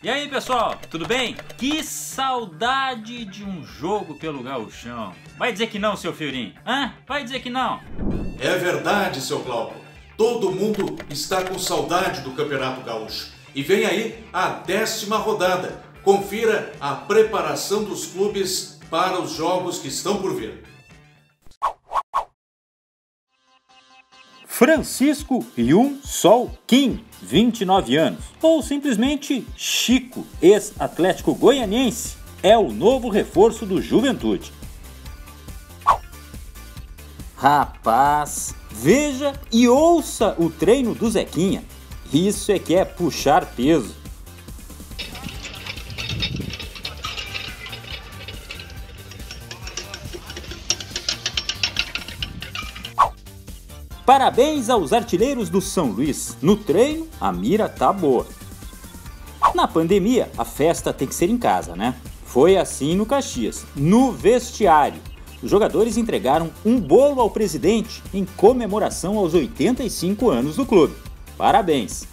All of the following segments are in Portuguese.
E aí pessoal, tudo bem? Que saudade de um jogo pelo gauchão. Vai dizer que não, seu Fiorinho? Hã? Vai dizer que não? É verdade, seu Glauco. Todo mundo está com saudade do Campeonato Gaúcho. E vem aí a décima rodada. Confira a preparação dos clubes para os jogos que estão por vir. Francisco Yun Sol Kim, 29 anos, ou simplesmente Chico, ex-atlético goianiense, é o novo reforço do Juventude. Rapaz, veja e ouça o treino do Zequinha. Isso é que é puxar peso. Parabéns aos artilheiros do São Luís. No treino, a mira tá boa. Na pandemia, a festa tem que ser em casa, né? Foi assim no Caxias, no vestiário. Os jogadores entregaram um bolo ao presidente em comemoração aos 85 anos do clube. Parabéns!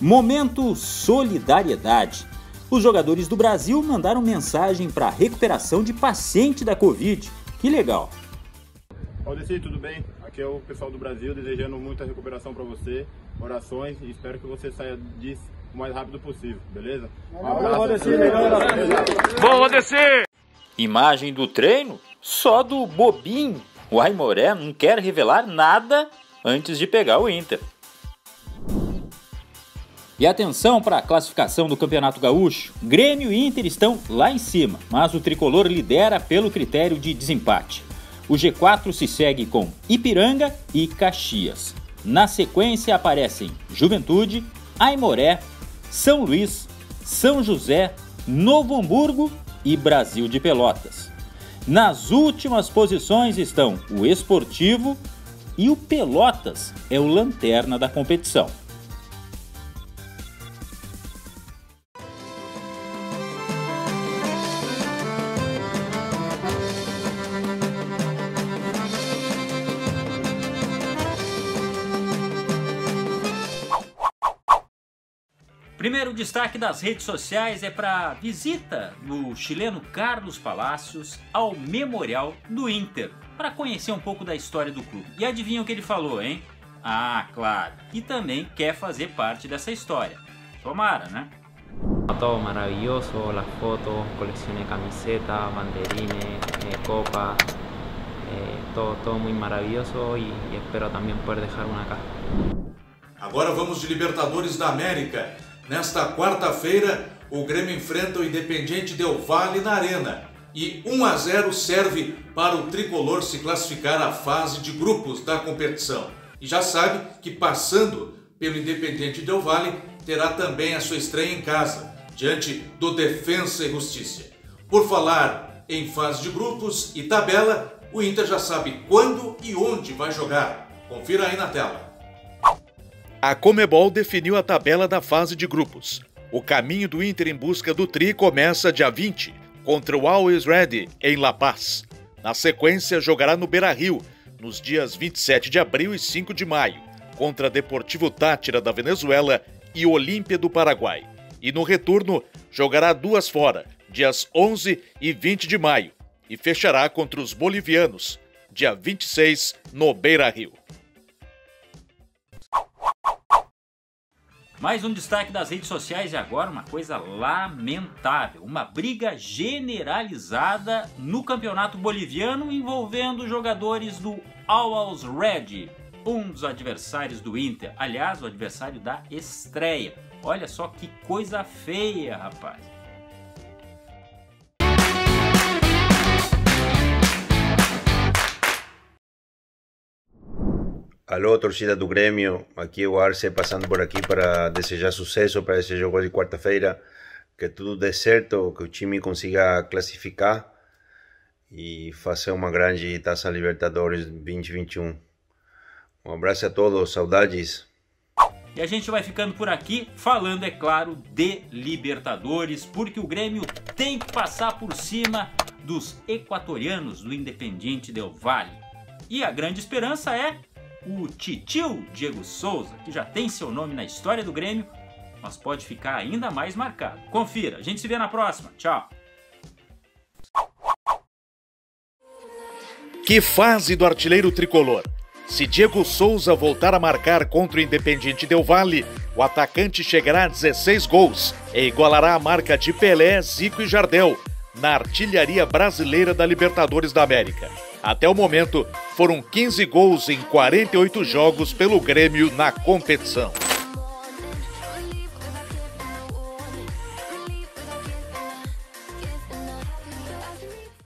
Momento Solidariedade. Os jogadores do Brasil mandaram mensagem para a recuperação de paciente da Covid. Que legal! Aldeci, tudo bem? Aqui é o pessoal do Brasil, desejando muita recuperação para você, orações e espero que você saia disso o mais rápido possível, beleza? Um abraço. Bom, Aldeci! Imagem do treino? Só do bobinho. O Aimoré não quer revelar nada antes de pegar o Inter. E atenção para a classificação do Campeonato Gaúcho. Grêmio e Inter estão lá em cima, mas o tricolor lidera pelo critério de desempate. O G4 se segue com Ipiranga e Caxias. Na sequência aparecem Juventude, Aimoré, São Luís, São José, Novo Hamburgo e Brasil de Pelotas. Nas últimas posições estão o Esportivo e o Pelotas é o lanterna da competição. Primeiro destaque das redes sociais é para a visita do chileno Carlos Palacios ao Memorial do Inter, para conhecer um pouco da história do clube. E adivinha o que ele falou, hein? Ah, claro, e também quer fazer parte dessa história. Tomara, né? Todo maravilloso, las fotos, coleccioné camiseta, banderines, eh, copa, eh, todo, todo muy maravilloso y, y espero también poder dejar una acá. Agora vamos de Libertadores da América. Nesta quarta-feira, o Grêmio enfrenta o Independiente Del Valle na Arena e 1 a 0 serve para o tricolor se classificar à fase de grupos da competição. E já sabe que passando pelo Independiente Del Valle terá também a sua estreia em casa, diante do Defensa e Justiça. Por falar em fase de grupos e tabela, o Inter já sabe quando e onde vai jogar. Confira aí na tela. A Comebol definiu a tabela da fase de grupos. O caminho do Inter em busca do Tri começa dia 20, contra o Always Ready, em La Paz. Na sequência, jogará no Beira-Rio, nos dias 27 de abril e 5 de maio, contra Deportivo Tátira da Venezuela e Olímpia do Paraguai. E no retorno, jogará duas fora, dias 11 e 20 de maio, e fechará contra os bolivianos, dia 26, no Beira-Rio. Mais um destaque das redes sociais e agora uma coisa lamentável. Uma briga generalizada no campeonato boliviano envolvendo jogadores do Always Red, um dos adversários do Inter. Aliás, o adversário da estreia. Olha só que coisa feia, rapaz. Alô, torcida do Grêmio, aqui o Arce passando por aqui para desejar sucesso para esse jogo de quarta-feira, que tudo dê certo, que o time consiga classificar e fazer uma grande Taça Libertadores 2021. Um abraço a todos, saudades. E a gente vai ficando por aqui, falando, é claro, de Libertadores, porque o Grêmio tem que passar por cima dos equatorianos do Independiente Del Valle. E a grande esperança é o titio Diego Souza, que já tem seu nome na história do Grêmio, mas pode ficar ainda mais marcado. Confira, a gente se vê na próxima. Tchau! Que fase do artilheiro tricolor! Se Diego Souza voltar a marcar contra o Independiente Del Valle, o atacante chegará a 16 gols e igualará a marca de Pelé, Zico e Jardel na artilharia brasileira da Libertadores da América. Até o momento, foram 15 gols em 48 jogos pelo Grêmio na competição.